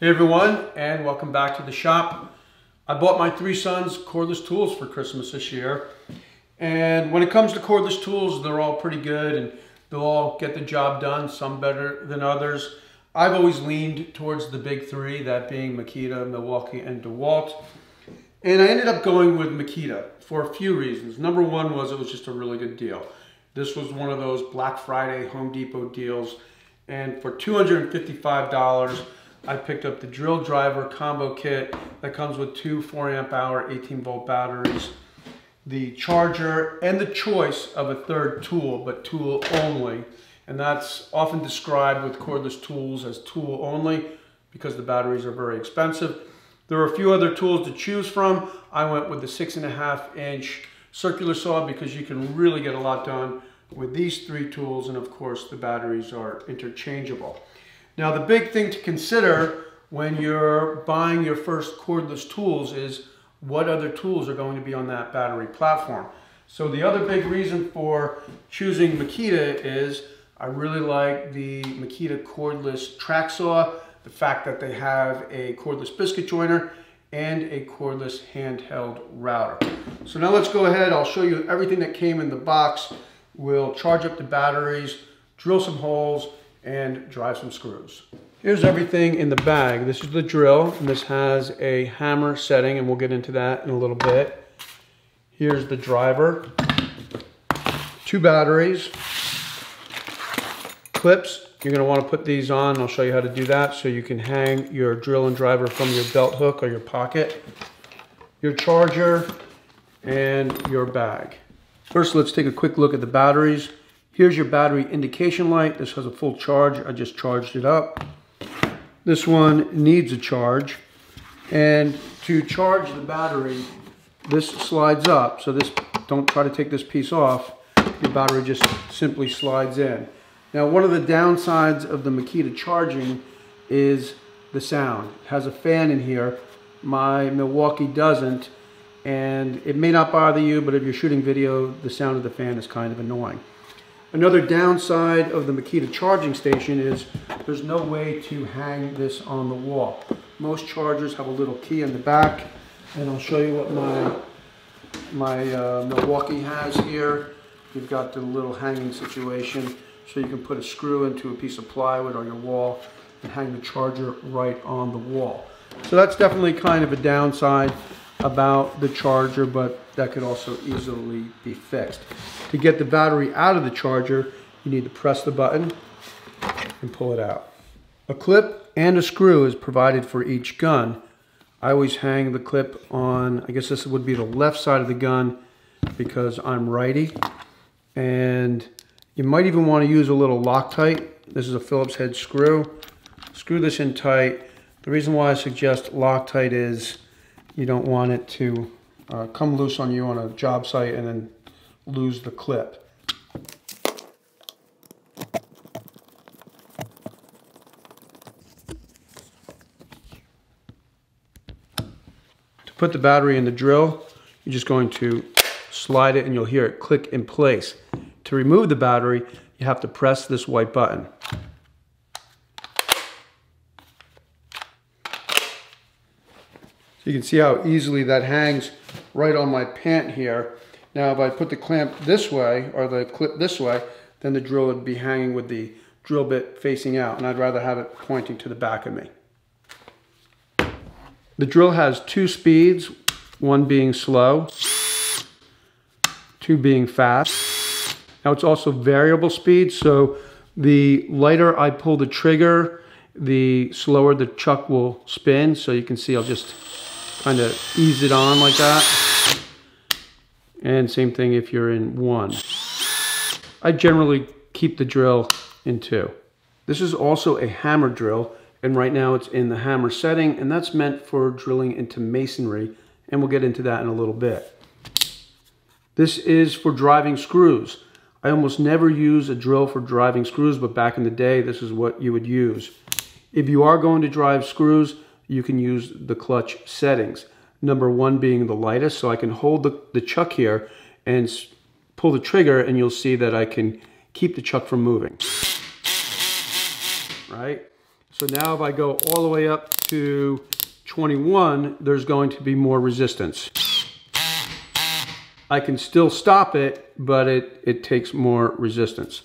Hey everyone, and welcome back to the shop. I bought my three sons cordless tools for Christmas this year. And when it comes to cordless tools, they're all pretty good and they'll all get the job done, some better than others. I've always leaned towards the big three, that being Makita, Milwaukee, and DeWalt. And I ended up going with Makita for a few reasons. Number one was it was just a really good deal. This was one of those Black Friday Home Depot deals. And for $255, I picked up the drill driver combo kit that comes with two 4 amp hour 18 volt batteries, the charger, and the choice of a third tool, but tool only. And that's often described with cordless tools as tool only because the batteries are very expensive. There are a few other tools to choose from. I went with the six and a half inch circular saw because you can really get a lot done with these three tools. And of course the batteries are interchangeable. Now the big thing to consider when you're buying your first cordless tools is what other tools are going to be on that battery platform. So the other big reason for choosing Makita is I really like the Makita cordless track saw, the fact that they have a cordless biscuit joiner and a cordless handheld router. So now let's go ahead, I'll show you everything that came in the box. We'll charge up the batteries, drill some holes, and drive some screws. Here's everything in the bag. This is the drill, and this has a hammer setting, and we'll get into that in a little bit. Here's the driver, two batteries, clips. You're gonna wanna put these on. I'll show you how to do that so you can hang your drill and driver from your belt hook or your pocket, your charger, and your bag. First, let's take a quick look at the batteries. Here's your battery indication light. This has a full charge. I just charged it up. This one needs a charge. And to charge the battery, this slides up. So this, don't try to take this piece off. Your battery just simply slides in. Now, one of the downsides of the Makita charging is the sound. It has a fan in here. My Milwaukee doesn't. And it may not bother you, but if you're shooting video, the sound of the fan is kind of annoying. Another downside of the Makita charging station is there's no way to hang this on the wall. Most chargers have a little key in the back, and I'll show you what my, my uh, Milwaukee has here. You've got the little hanging situation, so you can put a screw into a piece of plywood or your wall and hang the charger right on the wall. So that's definitely kind of a downside about the charger, but that could also easily be fixed. To get the battery out of the charger, you need to press the button and pull it out. A clip and a screw is provided for each gun. I always hang the clip on, I guess this would be the left side of the gun because I'm righty. And you might even want to use a little Loctite. This is a Phillips head screw. Screw this in tight. The reason why I suggest Loctite is you don't want it to uh, come loose on you on a job site and then lose the clip. To put the battery in the drill, you're just going to slide it and you'll hear it click in place. To remove the battery, you have to press this white button. You can see how easily that hangs right on my pant here. Now if I put the clamp this way, or the clip this way, then the drill would be hanging with the drill bit facing out, and I'd rather have it pointing to the back of me. The drill has two speeds, one being slow, two being fast. Now it's also variable speed, so the lighter I pull the trigger, the slower the chuck will spin. So you can see I'll just kind of ease it on like that. And same thing if you're in one. I generally keep the drill in two. This is also a hammer drill and right now it's in the hammer setting and that's meant for drilling into masonry and we'll get into that in a little bit. This is for driving screws. I almost never use a drill for driving screws but back in the day this is what you would use. If you are going to drive screws you can use the clutch settings. Number one being the lightest, so I can hold the, the chuck here and pull the trigger and you'll see that I can keep the chuck from moving. Right? So now if I go all the way up to 21, there's going to be more resistance. I can still stop it, but it, it takes more resistance.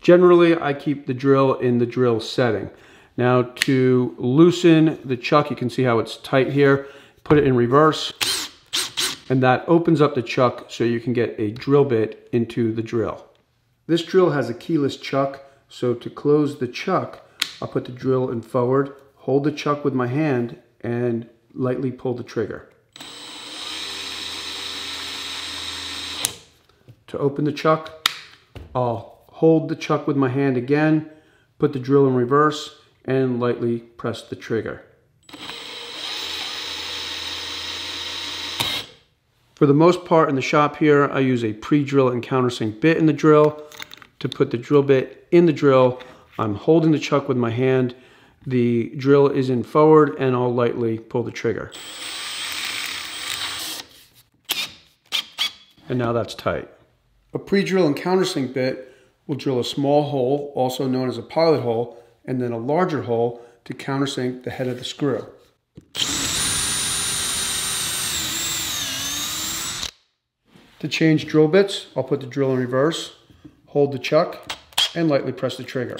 Generally, I keep the drill in the drill setting. Now to loosen the chuck, you can see how it's tight here. Put it in reverse, and that opens up the chuck so you can get a drill bit into the drill. This drill has a keyless chuck, so to close the chuck, I'll put the drill in forward, hold the chuck with my hand, and lightly pull the trigger. To open the chuck, I'll hold the chuck with my hand again, put the drill in reverse, and lightly press the trigger. For the most part in the shop here, I use a pre-drill and countersink bit in the drill. To put the drill bit in the drill, I'm holding the chuck with my hand. The drill is in forward and I'll lightly pull the trigger. And now that's tight. A pre-drill and countersink bit will drill a small hole, also known as a pilot hole, and then a larger hole to countersink the head of the screw. To change drill bits, I'll put the drill in reverse, hold the chuck, and lightly press the trigger.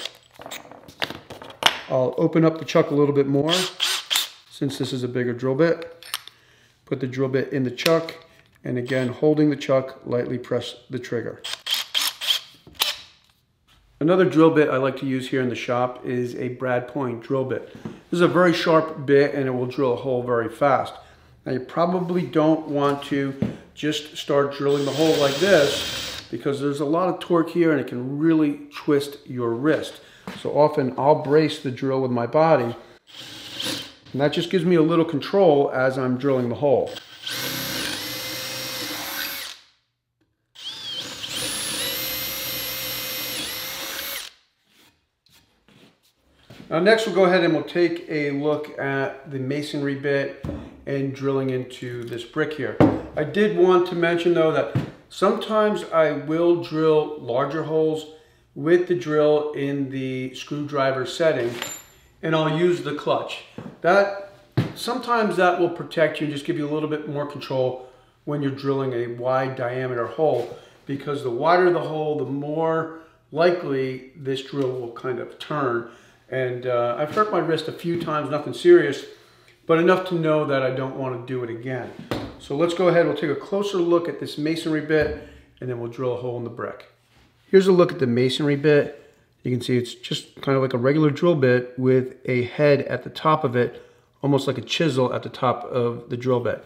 I'll open up the chuck a little bit more since this is a bigger drill bit. Put the drill bit in the chuck and again holding the chuck lightly press the trigger. Another drill bit I like to use here in the shop is a brad point drill bit. This is a very sharp bit and it will drill a hole very fast. Now you probably don't want to just start drilling the hole like this because there's a lot of torque here and it can really twist your wrist. So often I'll brace the drill with my body and that just gives me a little control as I'm drilling the hole. Now next we'll go ahead and we'll take a look at the masonry bit and drilling into this brick here. I did want to mention though that sometimes I will drill larger holes with the drill in the screwdriver setting and I'll use the clutch. That Sometimes that will protect you and just give you a little bit more control when you're drilling a wide diameter hole because the wider the hole, the more likely this drill will kind of turn and uh, I've hurt my wrist a few times, nothing serious, but enough to know that I don't want to do it again. So let's go ahead, we'll take a closer look at this masonry bit, and then we'll drill a hole in the brick. Here's a look at the masonry bit. You can see it's just kind of like a regular drill bit with a head at the top of it, almost like a chisel at the top of the drill bit.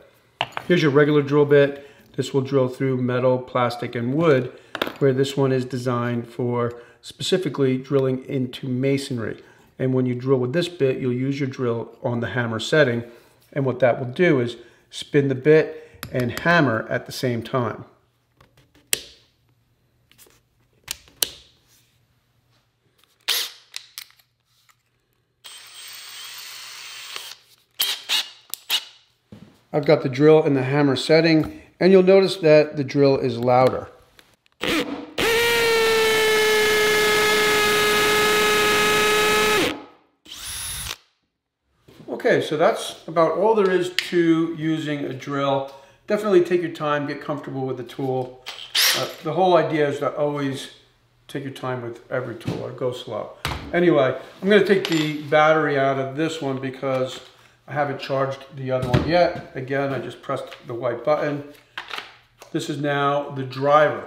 Here's your regular drill bit. This will drill through metal, plastic, and wood, where this one is designed for specifically drilling into masonry. And when you drill with this bit, you'll use your drill on the hammer setting. And what that will do is spin the bit and hammer at the same time. I've got the drill in the hammer setting, and you'll notice that the drill is louder. Okay, so that's about all there is to using a drill. Definitely take your time, get comfortable with the tool. Uh, the whole idea is to always take your time with every tool or go slow. Anyway, I'm gonna take the battery out of this one because I haven't charged the other one yet. Again, I just pressed the white button. This is now the driver.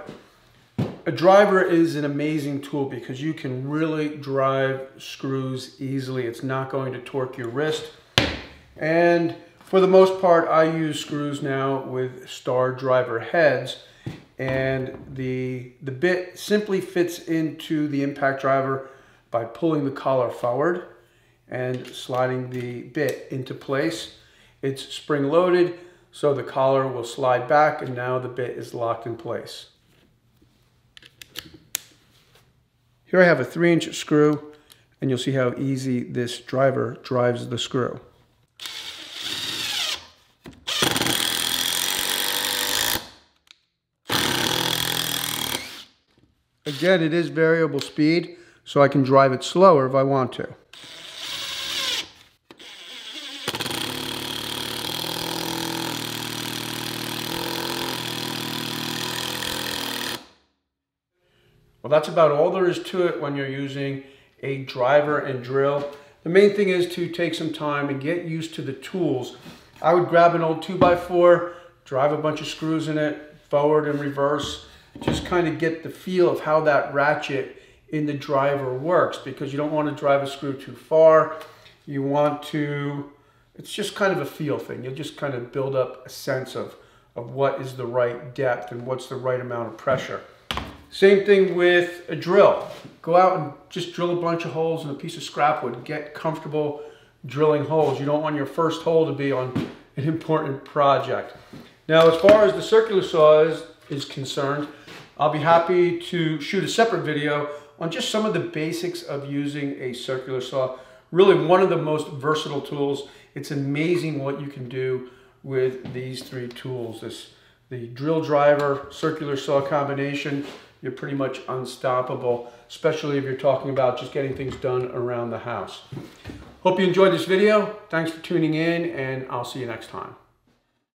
A driver is an amazing tool because you can really drive screws easily. It's not going to torque your wrist. And for the most part, I use screws now with star driver heads and the, the bit simply fits into the impact driver by pulling the collar forward and sliding the bit into place. It's spring loaded, so the collar will slide back and now the bit is locked in place. Here I have a three inch screw and you'll see how easy this driver drives the screw. Again, it is variable speed, so I can drive it slower if I want to. Well, that's about all there is to it when you're using a driver and drill. The main thing is to take some time and get used to the tools. I would grab an old 2x4, drive a bunch of screws in it, forward and reverse, just kind of get the feel of how that ratchet in the driver works because you don't want to drive a screw too far. You want to, it's just kind of a feel thing. You'll just kind of build up a sense of, of what is the right depth and what's the right amount of pressure. Same thing with a drill. Go out and just drill a bunch of holes in a piece of scrap wood. Get comfortable drilling holes. You don't want your first hole to be on an important project. Now, as far as the circular saw is, is concerned, I'll be happy to shoot a separate video on just some of the basics of using a circular saw. Really one of the most versatile tools. It's amazing what you can do with these three tools. This the drill driver, circular saw combination, you're pretty much unstoppable, especially if you're talking about just getting things done around the house. Hope you enjoyed this video. Thanks for tuning in and I'll see you next time.